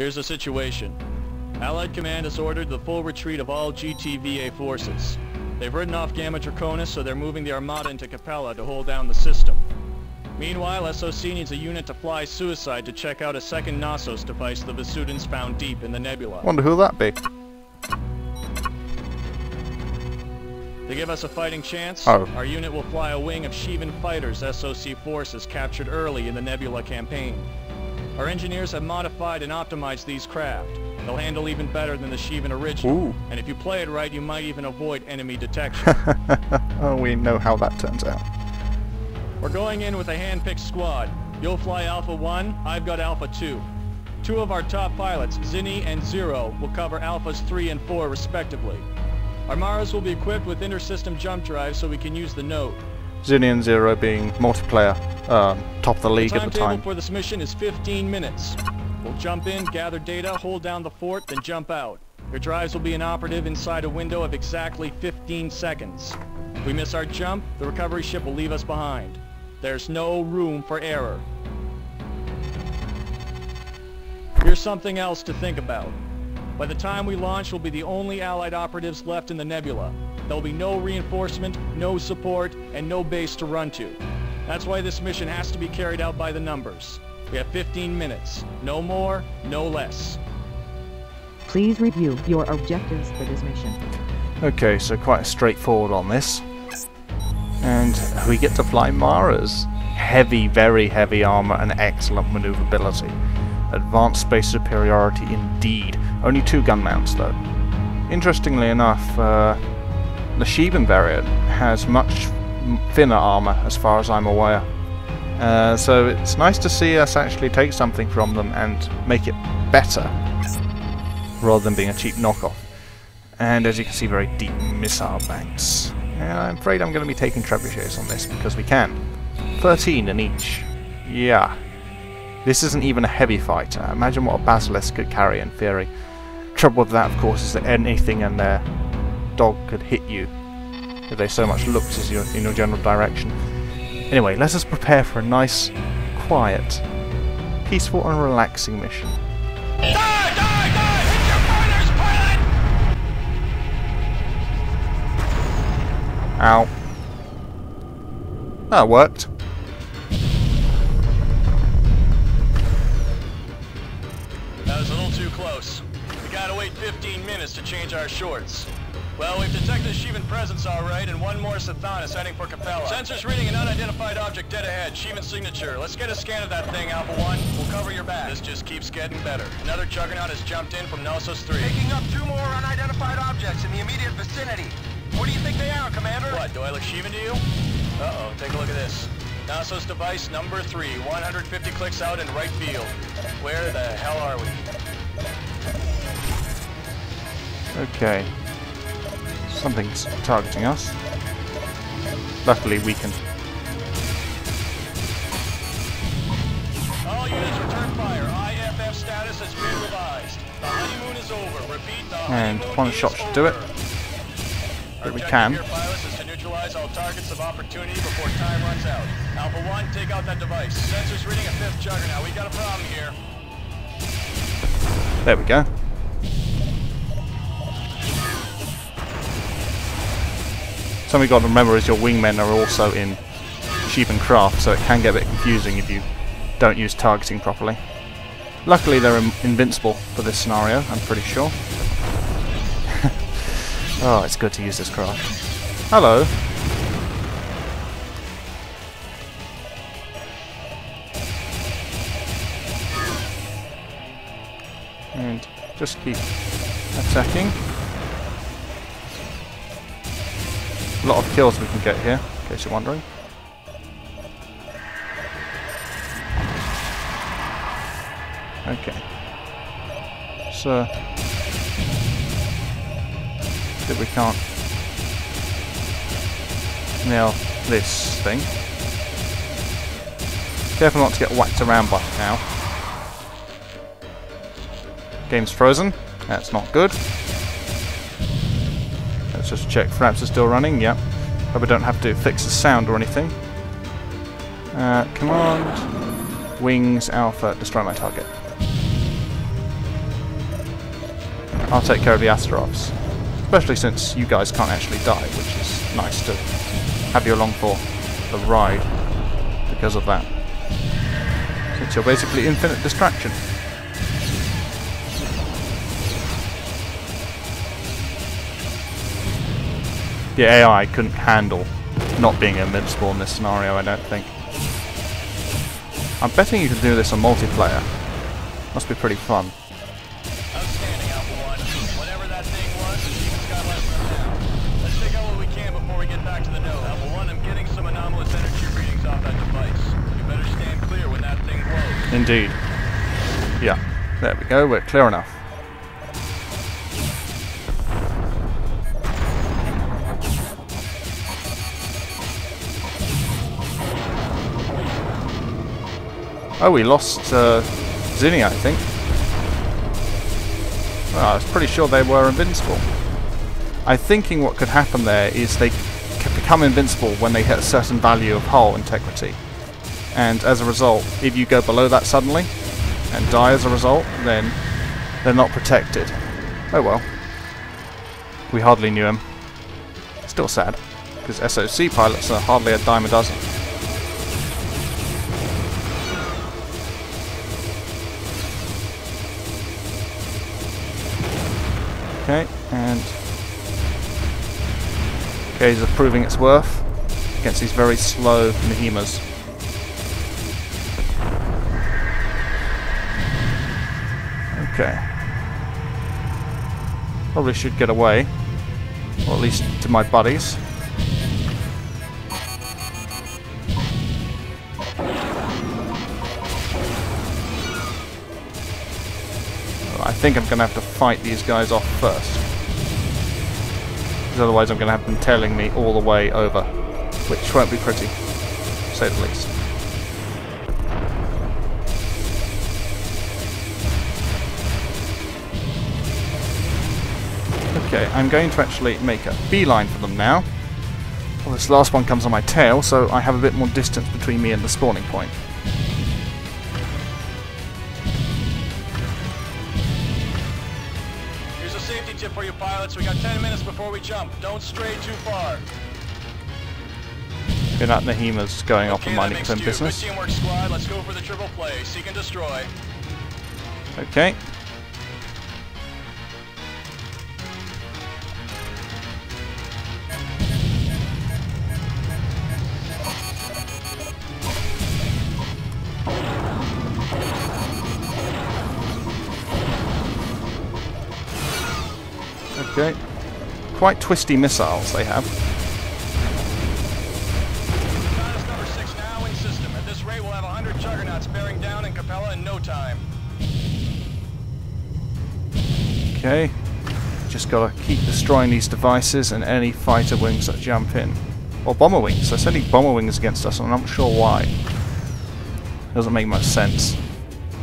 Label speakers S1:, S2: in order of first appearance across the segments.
S1: Here's the situation. Allied Command has ordered the full retreat of all GTVA forces. They've ridden off Gamma Draconis, so they're moving the Armada into Capella to hold down the system. Meanwhile, SOC needs a unit to fly Suicide to check out a second Knossos device the Vasudans found deep in the nebula.
S2: Wonder who'll that be?
S1: To give us a fighting chance,
S2: Oh.
S1: our unit will fly a wing of Shivan fighters SOC forces captured early in the Nebula campaign. Our engineers have modified and optimized these craft. They'll handle even better than the Shivan original.
S2: Ooh.
S1: And if you play it right, you might even avoid enemy detection.
S2: oh, we know how that turns out.
S1: We're going in with a hand-picked squad. You'll fly Alpha 1, I've got Alpha 2. Two of our top pilots, Zinni and Zero, will cover Alphas 3 and 4 respectively. Our Maras will be equipped with inter-system jump drives so we can use the node.
S2: and Zero being multiplayer, um, top of the league at the time.
S1: for this mission is 15 minutes. We'll jump in, gather data, hold down the fort, then jump out. Your drives will be inoperative inside a window of exactly 15 seconds. If we miss our jump, the recovery ship will leave us behind. There's no room for error. Here's something else to think about. By the time we launch, we'll be the only Allied operatives left in the nebula. There'll be no reinforcement, no support, and no base to run to. That's why this mission has to be carried out by the numbers. We have 15 minutes. No more, no less.
S3: Please review your objectives for this mission.
S2: Okay, so quite straightforward on this. And we get to fly Maras. Heavy, very heavy armor and excellent maneuverability. Advanced space superiority indeed. Only two gun mounts though. Interestingly enough, uh, the Shivan variant has much m- thinner armor as far as I'm aware. Uh, so it's nice to see us actually take something from them and make it better rather than being a cheap knockoff. And as you can see, very deep missile banks. And I'm afraid I'm going to be taking trebuchets on this because we can. 13 in each. Yeah. This isn't even a heavy fighter. Imagine what a Basilisk could carry in theory. Trouble with that, of course, is that anything in their dog could hit you if they so much looked as your, in your general direction. Anyway, let us prepare for a nice, quiet, peaceful and relaxing mission.
S1: Die! Die! Die! Hit your burners, pilot!
S2: Ow. That worked.
S1: That was a little too close. We gotta wait 15 minutes to change our shorts. Well, we've detected a Shivan presence all right, and one more Sathan is heading for Capella. Sensors reading an unidentified object dead ahead. Shivan signature. Let's get a scan of that thing, Alpha 1. We'll cover your back. This just keeps getting better. Another Juggernaut has jumped in from Knossos 3.
S4: Picking up two more unidentified objects in the immediate vicinity. What do you think they are, Commander?
S1: What, do I look Shivan to you? Uh-oh, take a look at this. Knossos device number 3, 150 clicks out in right field. Where the hell are we?
S2: Okay. Something's targeting us. Luckily we can...
S1: All units return fire. IFF status has been revised. The honeymoon is over. Repeat, the
S2: And one shot should do it. But we can.
S1: here, pilots, is to neutralize all targets of opportunity before time runs out. Alpha 1, take out that device. Sensors reading a fifth juggernaut. We got a problem here.
S2: There we go. Something you've got to remember is your wingmen are also in Shivan Craft, so it can get a bit confusing if you don't use targeting properly. Luckily they're in invincible for this scenario, I'm pretty sure. oh, it's good to use this craft. Hello. And just keep attacking. A lot of kills we can get here, in case you're wondering. Okay. So, that we can't nail this thing. Careful not to get whacked around by now. Game's frozen. That's not good. Just check Fraps is still running. Yep. Hope I don't have to fix the sound or anything. Uh, command Wings Alpha destroy my target. I'll take care of the Astaroths. Especially since you guys can't actually die, which is nice to have you along for the ride because of that. Since you're basically infinite distraction. The AI couldn't handle not being invincible in this scenario, I don't think. I'm betting you can do this on multiplayer. Must be pretty fun.
S1: Outstanding, Alpha One. Whatever that thing clear
S2: the Oh, we lost uh, Zinnia, I think. Well, I was pretty sure they were invincible. I'm thinking what could happen there is they become invincible when they hit a certain value of hull integrity. And as a result, if you go below that suddenly, and die as a result, then they're not protected. Oh well. We hardly knew him. Still sad, because SOC pilots are hardly a dime a dozen. Gaze is proving its worth against these very slow Nahemas. Okay. Probably should get away. Or at least to my buddies. I think I'm going to have to fight these guys off first. Because otherwise I'm going to have them tailing me all the way over. Which won't be pretty, to say the least. Okay, I'm going to actually make a beeline for them now. Well, this last one comes on my tail, so I have a bit more distance between me and the spawning point.
S1: Tip for you pilots. We got 10 minutes before we jump. Don't stray too far.
S2: Good that Nahema's going off
S1: Okay, that
S2: minding
S1: makes
S2: own business.
S1: Good teamwork, squad. Let's go for the triple play. Seek and destroy.
S2: Okay. In twisty missiles they have. Okay. Just gotta keep destroying these devices and any fighter wings that jump in. Or bomber wings. They're sending bomber wings against us and I'm not sure why. Doesn't make much sense.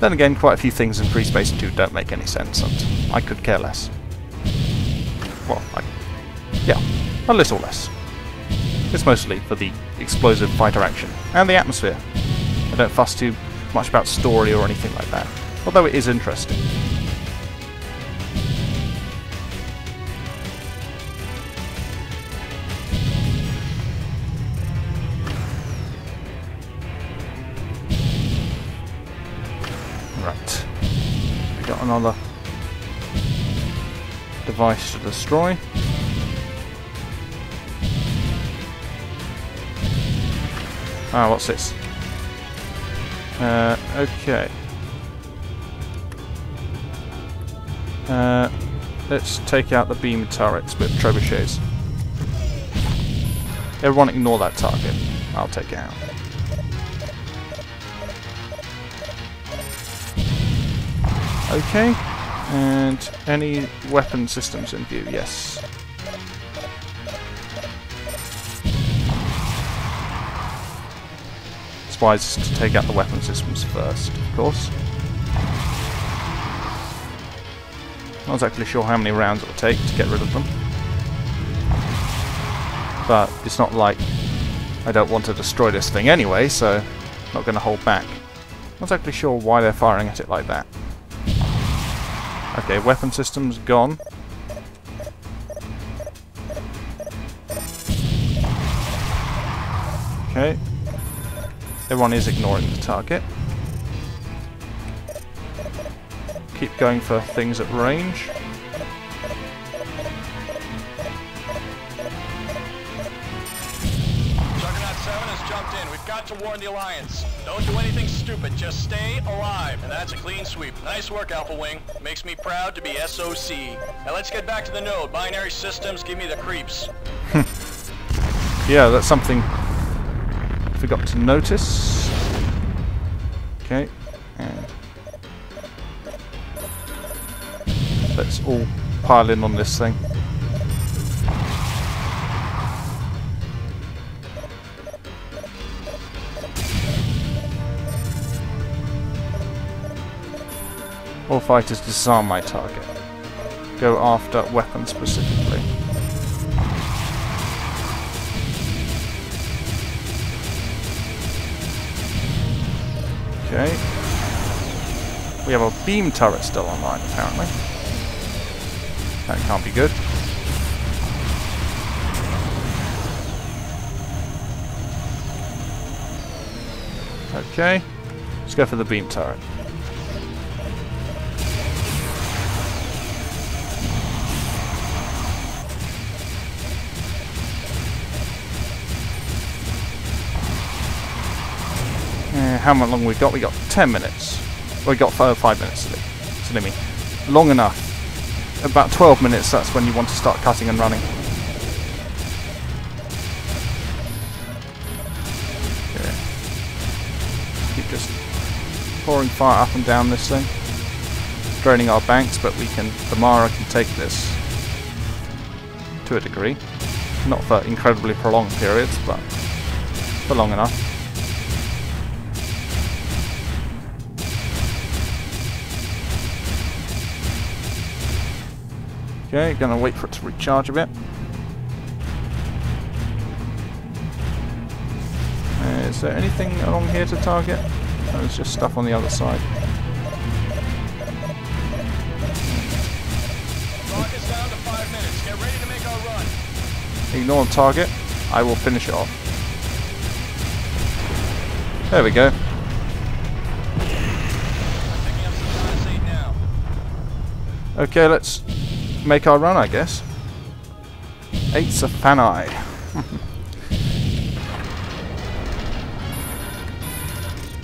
S2: Then again, quite a few things in Free Space 2 don't make any sense and I could care less. Well, I, yeah, a little less. It's mostly for the explosive fighter action and the atmosphere. I don't fuss too much about story or anything like that, although it is interesting. Right. Got another device to destroy. Ah, what's this? Uh, okay. Uh, let's take out the beam turrets with trebuchets. Everyone ignore that target. I'll take it out. Okay. And any weapon systems in view? Yes. Wise to take out the weapon systems first, of course. Not exactly sure how many rounds it will take to get rid of them. But it's not like I don't want to destroy this thing anyway, so I'm not going to hold back. Not exactly sure why they're firing at it like that. Okay, weapon system's gone. Okay. Everyone is ignoring the target. Keep going for things at range.
S1: Juggernaut 7 has jumped in. We've got to warn the Alliance. Don't do anything stupid, just stay alive. And that's a clean sweep. Nice work, Alpha Wing. Makes me proud to be SOC. Now let's get back to the node. Binary systems give me the creeps.
S2: Yeah, that's something forgot to notice. Okay, and let's all pile in on this thing. All fighters disarm my target. Go after weapons specifically. Okay. We have a beam turret still online, apparently. That can't be good. Okay. Let's go for the beam turret. How long we got? We got 10 minutes. We got five, five minutes, silly me. Long enough. About 12 minutes, that's when you want to start cutting and running. Keep just pouring fire up and down this thing. Draining our banks, but we can, the Mara can take this to a degree. Not for incredibly prolonged periods, but for long enough. Okay, gonna wait for it to recharge a bit. Uh, is there anything along here to target? No, there's just stuff on the other side.
S1: Clock is down to five minutes. Get ready to make our run.
S2: Ignore the target. I will finish it off. There we go.
S1: Picking up some Class 8 now.
S2: Okay, let's make our run, I guess. Eight's a Fanai.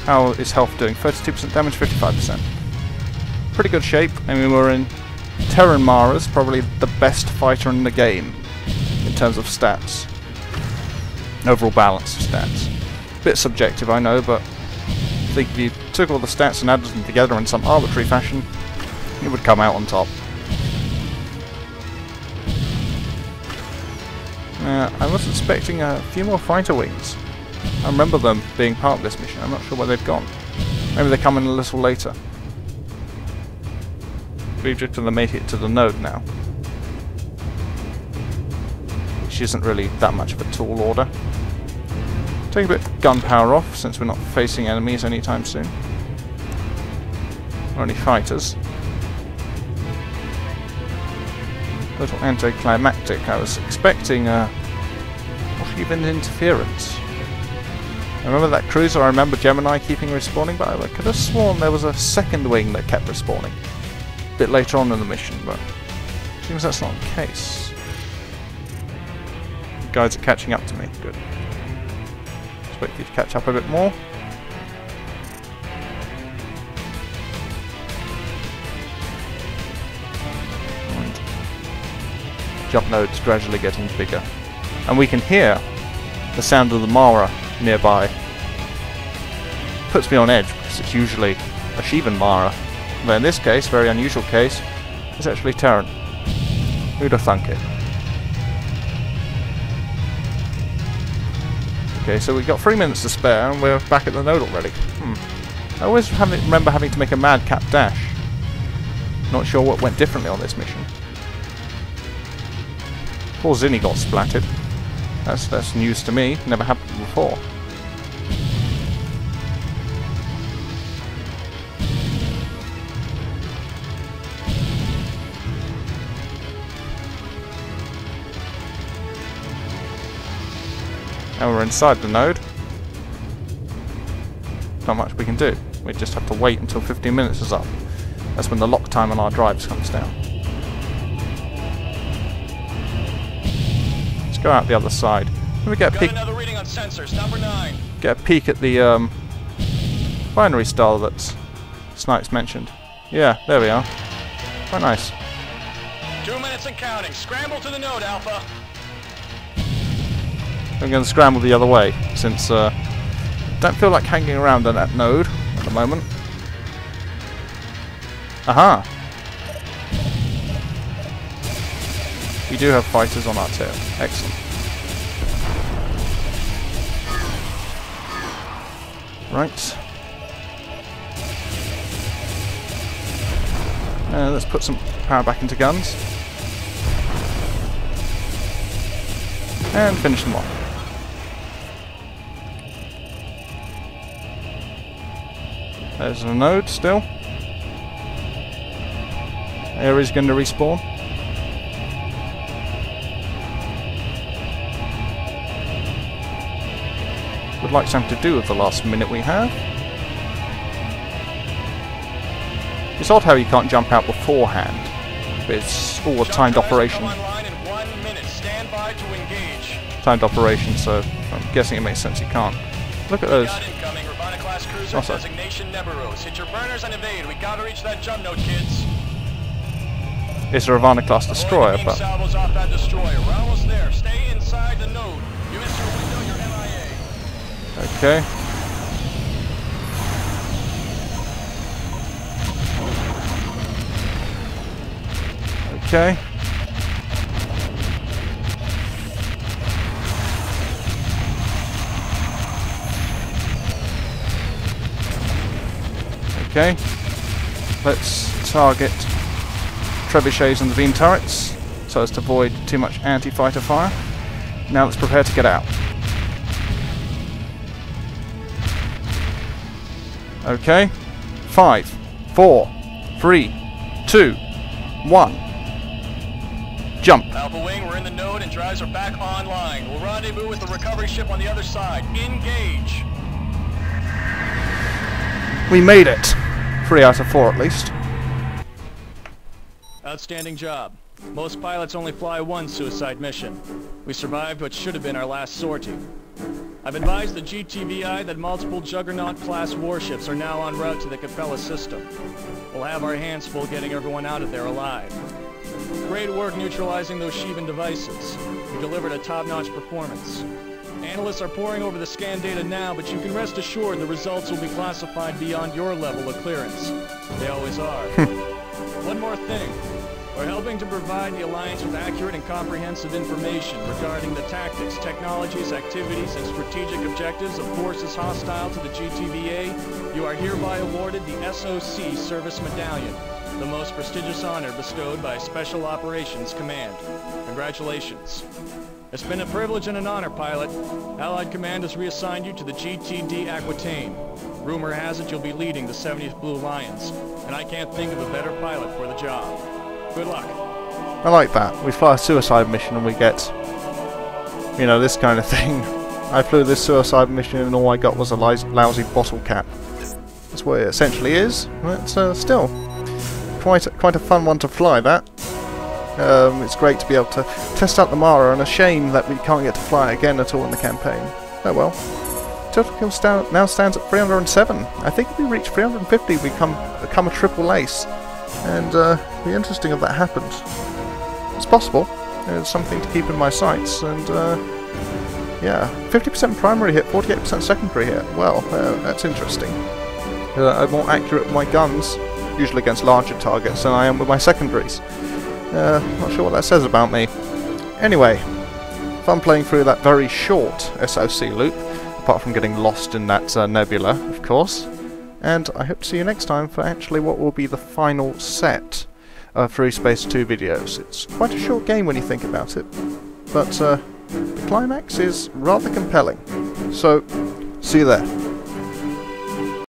S2: How is health doing? 32% damage, 55%. Pretty good shape. I mean, we're in Terran Mara's probably the best fighter in the game in terms of stats. Overall balance of stats. Bit subjective, I know, but I think if you took all the stats and added them together in some arbitrary fashion, it would come out on top. Uh, I was expecting a few more fighter wings. I remember them being part of this mission. I'm not sure where they've gone. Maybe they come in a little later. We've just gonna make it to the node now. Which isn't really that much of a tall order. Take a bit of gun power off since we're not facing enemies anytime soon. Or any fighters. Little anticlimactic. I was expecting a what even interference. I remember that cruiser, I remember Gemini keeping respawning, but I could have sworn there was a second wing that kept respawning. A bit later on in the mission, but seems that's not the case. The guys are catching up to me. Good. For you to catch up a bit more. Jump nodes gradually getting bigger. And we can hear the sound of the Mara nearby. Puts me on edge because it's usually a Shivan Mara. But in this case, very unusual case, it's actually Terran. Who'd have thunk it? Okay, so we've got three minutes to spare and we're back at the node already. Hmm. I always have, remember having to make a madcap dash. Not sure what went differently on this mission. Poor Zinni got splatted. That's, that's news to me. Never happened before. Now we're inside the node. Not much we can do. We just have to wait until 15 minutes is up. That's when the lock time on our drives comes down. Go out the other side. Let me get a peek,
S1: another reading on sensors,
S2: get a peek at the um, binary style that Snipes mentioned. Yeah, there we are. Quite nice.
S1: Two minutes and counting. Scramble to the node, Alpha.
S2: I'm going to scramble the other way since uh, don't feel like hanging around on that node at the moment. Aha! We do have fighters on our tail. Excellent. Right. Uh, let's put some power back into guns. And finish them off. There's a node still. Area's going to respawn. Would like something to do with the last minute we have. It's odd how you can't jump out beforehand. But it's all a timed operation.
S1: Come online in one minute. Stand by to engage.
S2: Timed operation, so I'm guessing it makes sense you can't. Look at those.
S1: Incoming. Ravana class cruiser.
S2: Oh, sorry.
S1: Hit your burners and evade. We gotta reach that jump node, kids.
S2: It's a Ravana class destroyer, but
S1: salvos off that destroyer. We're almost there. Stay inside the node. You miss your window, you're MIA.
S2: Okay. Okay. Okay. Let's target trebuchets and the beam turrets so as to avoid too much anti-fighter fire. Now let's prepare to get out. Okay. Five, four, three, two, one. Jump.
S1: Alpha Wing, we're in the node and drives are back online. We'll rendezvous with the recovery ship on the other side. Engage.
S2: We made it. Three out of four at least.
S1: Outstanding job. Most pilots only fly one suicide mission. We survived what should have been our last sortie. I've advised the GTVA that multiple Juggernaut-class warships are now en route to the Capella system. We'll have our hands full getting everyone out of there alive. Great work neutralizing those Shivan devices. You delivered a top-notch performance. Analysts are poring over the scan data now, but you can rest assured the results will be classified beyond your level of clearance. They always are. One more thing. We're helping to provide the Alliance with accurate and comprehensive information regarding the tactics, technologies, activities, and strategic objectives of forces hostile to the GTVA. You are hereby awarded the SOC Service Medallion, the most prestigious honor bestowed by Special Operations Command. Congratulations. It's been a privilege and an honor, pilot. Allied Command has reassigned you to the GTD Aquitaine. Rumor has it you'll be leading the 70th Blue Lions, and I can't think of a better pilot for the job. Good luck.
S2: I like that. We fly a suicide mission and we get, you know, this kind of thing. I flew this suicide mission and all I got was a lousy bottle cap. That's what it essentially is. But uh, still, quite a, quite a fun one to fly. That. Um, it's great to be able to test out the Mara, and a shame that we can't get to fly again at all in the campaign. Oh well. Total kill now stands at 307. I think if we reach 350, we come become a triple ace, and uh, be interesting if that happens. It's possible. It's something to keep in my sights, and uh, yeah, 50% primary hit, 48% secondary hit. Well, uh, that's interesting. Uh, I'm more accurate with my guns, usually against larger targets, than I am with my secondaries. Uh, not sure what that says about me. Anyway, fun playing through that very short SOC loop, apart from getting lost in that uh, nebula, of course. And I hope to see you next time for actually what will be the final set of Free Space 2 videos. It's quite a short game when you think about it, but uh, the climax is rather compelling. So, see you there.